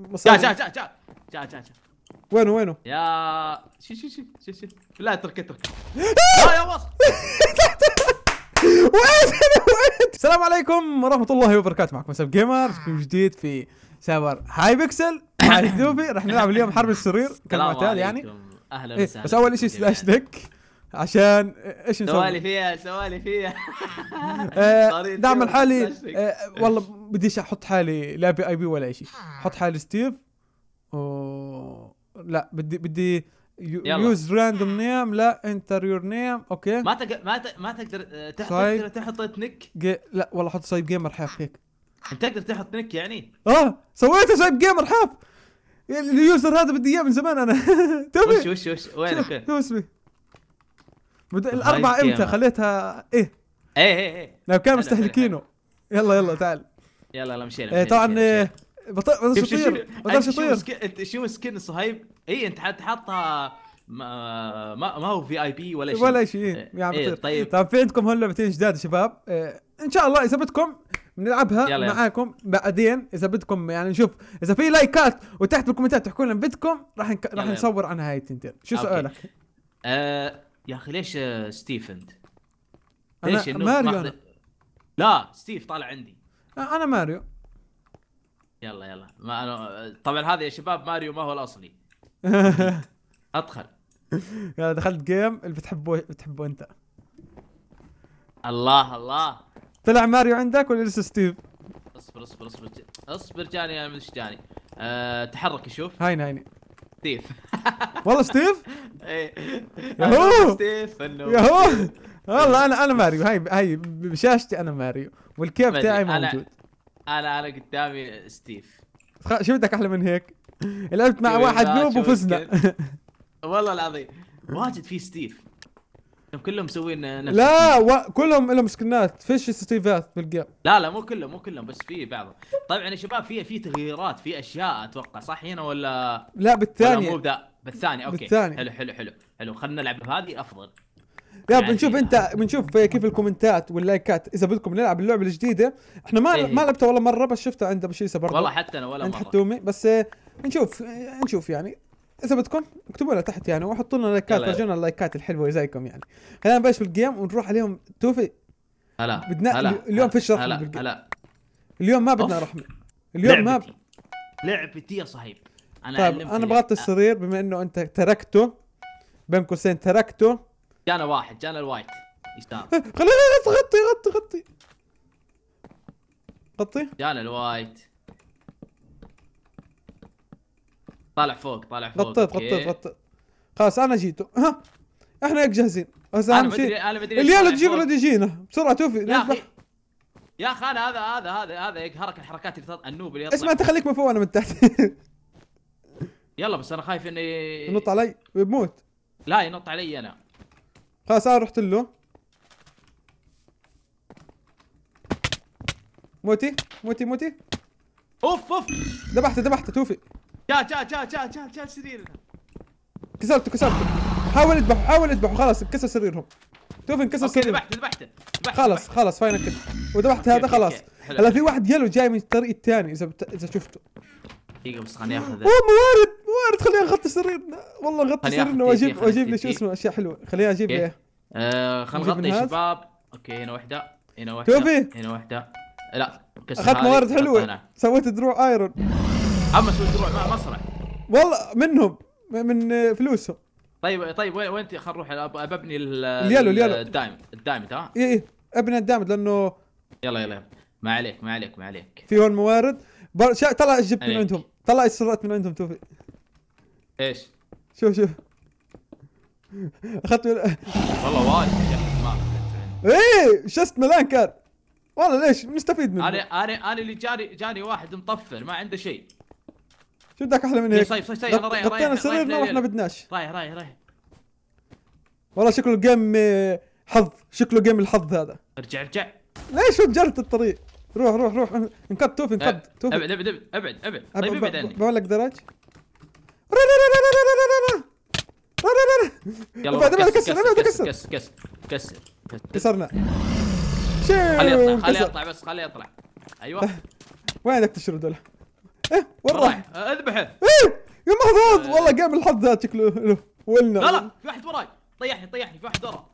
جاء مصاري. جاء جاء جاء جاء جاء جاء وينه وينه؟ يا شو شو شو شو شو لا اترك اترك. لا يا وصل. وين وين؟ السلام عليكم ورحمة الله وبركاته. معكم سايب جيمر فيديو جديد في سيرفر Hypixel معي ذوبي راح نلعب اليوم حرب السرير. كالمعتاد يعني. أهلا إيه وسهلا. بس أول شيء slash. nick عشان إيش سوالي نسوي؟ فيها سوالي فيها. آه، دعم الحالي. آه، والله بديش أحط حالي لا VIP ولا شيء أحط حالي ستيف. و... لا بدي بدي. use random name لا enter your name okay. ما تقدر ما ت- ما تقدر آه، تحط تحط nick جي... لا والله حط سايب جيمر حاف هيك. أنت تقدر تحط nick يعني؟ آه سويته سايب جيمر حاف. ال user هذا بدي إياه من زمان أنا. وش تبي؟ وش وش وينك؟ شوف وين؟ شو اسمي. الأربعة إمتى. خليتها إيه؟ إيه إيه إيه. لو كانوا مستهلكينه؟ يلا يلا تعال. يلا يلا مشينا إيه مشينا، طبعا إيه، مشينا. بط- بطلش شوف شوف شوف. يطير شو يطير أنت شو skin صهيب؟ اي أنت حاطها ما, ما, ما هو VIP ولا شيء. ولا شيء. إيه، عم إيه، بطير طيب. طيب في عندكم هون لعبتين جداد يا شباب. إيه، إن شاء الله إذا بدكم بنلعبها يلا، يلا. معاكم بعدين. إذا بدكم يعني نشوف إذا في لايكات وتحت بالكومنتات تحكوا لنا بدكم راح نك... راح يلا. نصور عنها هاي التنتين. شو. سؤالك؟ آه يا أخي ليش آه، ستيف أنت؟ ليش ال noob ماريو ماخذ- أنا. لا ستيف طالع عندي. أنا ماريو. يلا يلا. ما أنا طبعا هذا يا شباب ماريو ما هو الأصلي. أدخل. يلا دخلت game اللي بتحبه بتحبه أنت. الله الله. طلع ماريو عندك ولا لسه ستيف؟ اصبر اصبر اصبر. اصبر جاني أنا مش جاني. أه تحرك شوف. هاينه هاينه ستيف. والله ستيف؟ إيه. ياهو! ستيف. ياهو. والله أنا أنا ماريو. هاي هاي بشاشتي أنا ماريو. وال cape تاعي موجود. أنا أنا قدامي ستيف. شو بدك أحلى من هيك؟ لعبت مع واحد noob وفزنا. والله العظيم. واجد في ستيف. كلهم مسوين نفس لا و... كلهم لهم سكنات. فيش ستيفات بال game. لا لا مو كلهم مو كلهم بس في بعضهم. طبعا يا شباب في في تغييرات في أشياء أتوقع صح هنا ولا؟ لا ولا مو بذا بالثاني أوكي. بالثاني. حلو حلو حلو. حلو خلينا نلعب بهذه أفضل. يا يعني بنشوف أنت بنشوف كيف الكومنتات واللايكات. إذا بدكم نلعب اللعبة الجديدة إحنا ما إيه. ما لعبتها ولا مرة بس شفتها عند بشيسة برضه والله حتى أنا ولا عند مرة. حتومي. بس آه، نشوف آه، نشوف يعني. إذا بدكم اكتبوا لنا تحت يعني وحطوا لنا لايكات. ورجونا اللايكات الحلوة زيكم يعني. خلينا نبلش بال game ونروح عليهم. توفي. هلا بدنا- هلا اليوم فيش رحمة هلا. هلا. اليوم ما بدنا. رحمة. اليوم ما لعبتي. لعبتي يا صهيب. أنا طيب أنا بغطي السرير بما إنه أنت تركته. بين قوسين تركته. جانا واحد جانا ال white. يستاهل. خلينا غطي غطي غطي. غطي. جانا ال white. طالع فوق طالع فوق غطيت. غطيت غطيت. خلاص أنا جيتو ها إحنا هيك جاهزين. بس أهم شيء طالع تجيب. الذي يجينا. بسرعة توفي يا. أخي يا أخي أنا هذا هذا هذا هذا يقهرك الحركات اللي تطلع النوب اللي يطلع. اسمع أنت خليك من فوق أنا من تحت. يلا بس أنا خايف انه ينط علي بموت لا ينط علي أنا. خلاص أنا رحت له. موتي موتي موتي. أوف أوف. ذبحته ذبحته توفي. جاء جاء جاء جاء جاء جاء سريرنا كسرته كسرته حاول اذبحه حاول اذبحه خلاص انكسر سريرهم. توفي انكسر سريرهم. ذبحته ذبحته خلاص. خلاص final كده. وذبحت هذا خلاص. هلا في. واحد yellow جاي من الطريق الثاني إذا بت... إذا شفته. دقيقة بس خليني أخذ أوه موارد موارد. خلينا نغطي سريرنا. والله نغطي خليني سريرنا. واجيب خليني وأجيب لي شو. اسمه أشياء حلوة. خليني أجيب. لي آه خلينا نجيب نغطي يا. شباب أوكي هنا واحدة هنا واحدة توفي. هنا واحدة لا أخذت موارد حلوة. سويت دروع آيرون. أما سوي دروع مع مصرع. والله منهم من فلوسهم. طيب طيب وين وين خلينا نروح أبني ال- اليالو- اليالو. الدايم الدايمد ها اي اي أبني الدامج لأنه يلا يلا ما عليك ما عليك ما عليك. في هون موارد. بر... شا... طلع إيش جبت من. عندهم. طلع إيش سرقت من عندهم توفي إيش؟ شوف شوف. أخذت من... والله وايد ما. إيه شست ملان كان والله ليش؟ بنستفيد منه. أنا أنا أنا اللي جاني جاني واحد مطفل ما عنده شيء. شو بدك أحلى من إيه، هيك صيف صيف صيف أنا رايح غطينا رايح رايح وإحنا ليل. بدناش رايح رايح رايح والله شكله جيم آه، حظ شكله جيم الحظ هذا ارجع ارجع ليش وجرت الطريق روح روح روح انقض توفي انقض أب- توفي ابعد ابعد ابعد ابعد طيب ابعد عني بقول لك دراج يلا ابعد، ابعد، كسر ابعد، كسر كسر. كسر كسر كسر كسرنا خليه يطلع خليه. يطلع بس خليه يطلع أيوه وين بدك تشرد ولا إيه وين رايح. راح اذبح ذبحه إيه يا محظوظ والله قام الحظ ذا شكله له. ولنا لا لا في واحد وراي. طيحني طيحني في واحد ورا.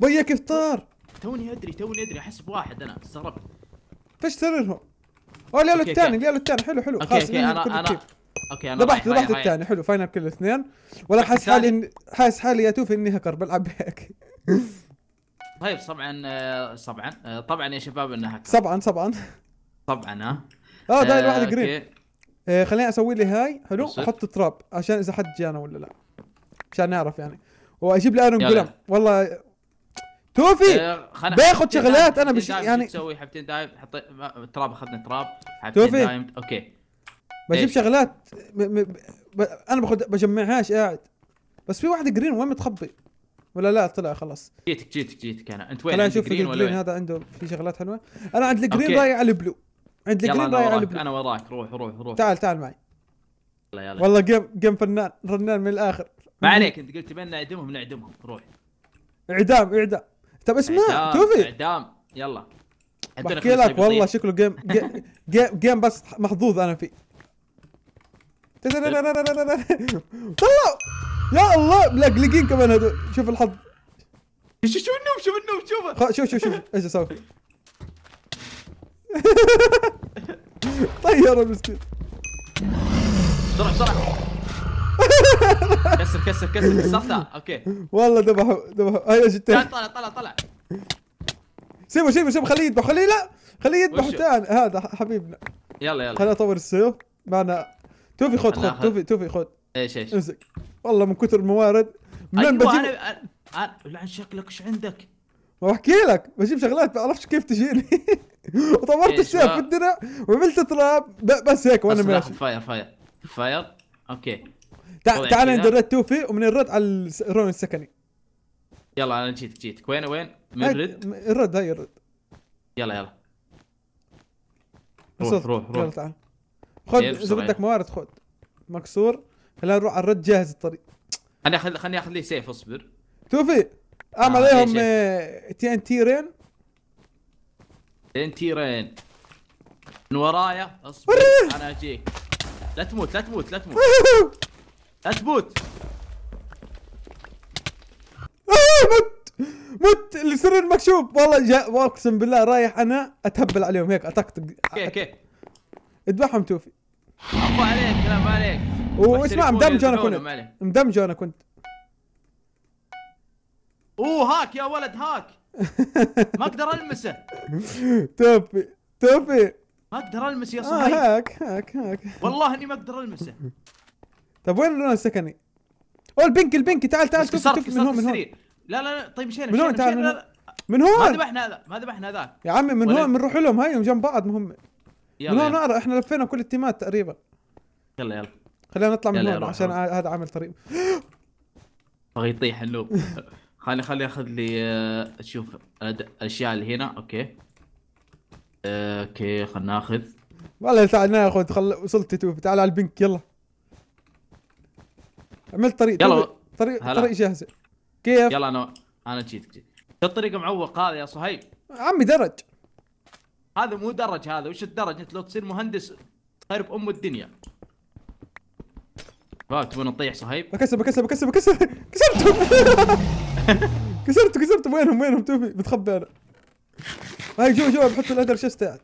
بيك افطار توني أدري توني أدري أحس بواحد أنا استغربت. فش سريرهم أوه اليالو الثاني. اليالو الثاني. حلو حلو. خلاص أوكي أنا أنا. أوكي أنا ذبحت ذبحت الثاني. حلو فاينل كل الاثنين ولا حاسس حالي حاسس حالي يا توفي إني هكر بلعب بهيك طيب طبعا آه، طبعا طبعا يا شباب انها طبعا طبعا طبعا ها. آه داير آه، واحد جرين أوكي. آه خليني أسوي لي هاي. حلو. أحط تراب عشان إذا حد جانا ولا لا. عشان نعرف يعني. وأجيب لي ايرون. جولم والله. توفي! آه، حبتين شغلات. بش- دايم، يعني- تسوي حبتين دايم حط ما- تراب أخذنا تراب. حبتين توفي. diamond أوكي. بجيب؟ شغلات. م م ب أنا باخذ بجمعهاش قاعد. بس في واحد green وين متخبي؟ ولا لا؟ طلع خلاص. جيتك جيتك جيتك أنا. أنت وين؟ خلينا نشوف ال green؟ هذا عنده في شغلات حلوة. أنا عند ال green. رايح على ال blue. عند يلا ال green أنا رايح على وراك أنا وراك. روح روح روح. تعال تعال معي. يلا يلا. والله game game فنان رنان من الآخر. ما عليك أنت قلت بينا نعدمهم نعدمهم. روح. إعدام إعدام. طب اسمع توفي. إعدام. يلا. بحكي لك والله. شكله game game- game, بس محظوظ أنا فيه. طلعوا يا الله ملقلقين كمان هذول. شوف الحظ. شوف ال noob شوف ال noob شوفه. شوف شوف شوف. إيش أسوي؟ طير المسكين بسرعة بسرعة. كسر كسر كسر. كسرتها أوكي. والله ذبحوا ذبحوا. هاي إيش طلع طلع طلع طلع. سيبه سيبه سيبه. خليه يذبح خليه لا. خليه يذبح؟ تاني. هذا حبيبنا. يلا يلا. خليني اطور السيوف معنا. توفي خذ خذ. توفي توفي خذ إيش إيش؟ امسك. والله من كثر الموارد. من أيوه بجيب أنا أنا- أنا لعن شكلك إيش عندك؟ ما بحكي لك بجيب شغلات ما بعرفش كيف تجيني. وطورت السيف؟ في الدرع وعملت تراب بس هيك وأنا ماشي. فاير فاير. فاير؟ أوكي. تع- تعال. عند الرد توفي ومن الرد على الرون السكني. يلا أنا جيتك جيتك وين وين؟ من م- الرد هاي الرد. يلا يلا. روح. روح يلا روح تعال خذ إذا. بدك موارد خذ مكسور. خلينا نروح على الرد جاهز الطريق. خليني اخذ خليني اخذ لي سيف أصبر. توفي اعمل آه، عليهم إيش تي إن تي رين؟ لين تيرين من ورايا؟ اصبر أنا أجيك. لا تموت لا تموت لا تموت. لا تموت. مت مت السرير مكشوف والله جاء أقسم بالله رايح أنا أتهبل عليهم. هيك اطقطق أوكي أوكي. اذبحهم توفي. عفو عليك لا ما عليك. واسمع مدمج أنا كنت. مدمج أنا كنت. اوه هاك يا ولد هاك. ما أقدر ألمسه. توفي توفي. ما أقدر ألمس يا آه صهيب. هاك هاك هاك. والله إني ما أقدر ألمسه. طب وين اللون السكني؟ أو البنك البنك. تعال تعال توفي كسرت توفي. من هون من هون. لا لا لا طيب مشينا من هون تعال من لا. من ما هون ذبحنا هذا ما ذبحنا ذاك يا عمي من هون بنروح لهم. هاي جنب بعض مهم. من هون نقرأ. إحنا لفينا كل التيمات تقريبا. يلا, يلا. خلينا نطلع من هون عشان هذا عامل طريق. يطيح ال noob خلي خلي أخذ لي آه، أشوف الأد- الاشياء اللي هنا. okay. آه، okay خلنا نأخذ. والله تعال ناخذ خل... وصلت توفي تعال على البنك يلا. عملت طريق يلا. طريق هلا. طريق جاهزة. كيف؟ يلا أنا أنا جيت شو الطريقة معوق هذا يا صهيب؟ عمي درج. هذا مو درج هذا. وش الدرج؟ أنت لو تصير مهندس خير أم الدنيا. شباب تبون نطيح صهيب؟ بكسر بكسر بكسر بكسر كسرته كسرته كسرته وينهم وينهم؟ توفي. بتخبي أنا. هاي جوا جوا بحط الأدر شست قاعد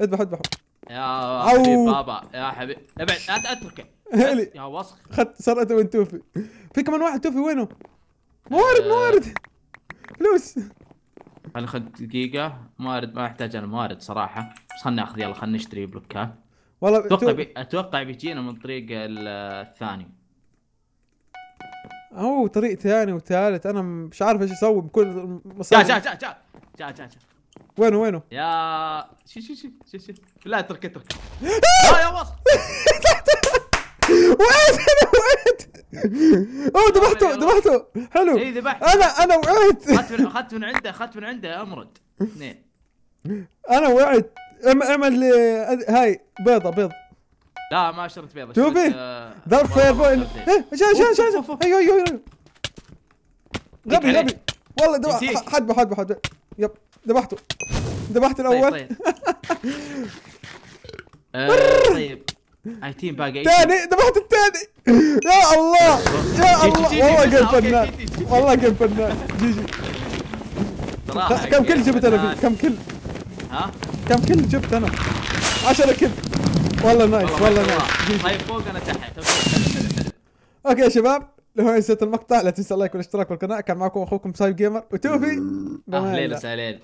اذبح اذبحه يا. حبيب بابا. يا حبيب. ابعد لا اتركه. يا وسخ. اخذت سرقته من توفي؟ في كمان واحد توفي وينه؟ موارد. موارد. فلوس. خلينا ناخذ دقيقة. موارد ما احتاج أنا موارد صراحة. بس خلنا ناخذ يلا خلنا نشتري بلوكات. والله أتوقع تو... بي... أتوقع بيجينا من طريق ال- الثاني. اوه طريق ثاني وثالث أنا مش عارف إيش أسوي بكل جاء المصاري جاء جاء جاء جاء جاء جاء وينه وينه؟ يا شو شو شو شو شو لا اترك اترك. لا يا وسخ وقعت أنا وقعت أوه ذبحته. ذبحته. حلو. اي ذبحت أنا أنا وقعت اخذت من عنده اخذت من عنده emerald. اثنين. أنا وقعت اعمل آه، هاي بيضة بيض لا ما شريت بيضة شوفي. آه، ضرب فاير بويل شان أوف، أوف. أيوه أيوه أيوه. غبي. غبي. والله دبح يمسيك. حدبه حدبه حدبه. يب ذبحته. ذبحت طيب الأول. طيب. آه، طيب. اي تيم باقي اي ثاني ذبحت الثاني يا الله يا الله. والله جيم أوكي، فنان. والله game فنان. GG. كم kill جبت أنا؟ كم kill؟ ها؟ كم kill جبت أنا؟ 10 kill. والله nice والله nice. طيب فوق أنا تحت. okay يا شباب لو نسيت المقطع لا تنسى ال like والاشتراك بالقناه كان معكم أخوكم سايب جيمر وتوفي أهلين. وسهلين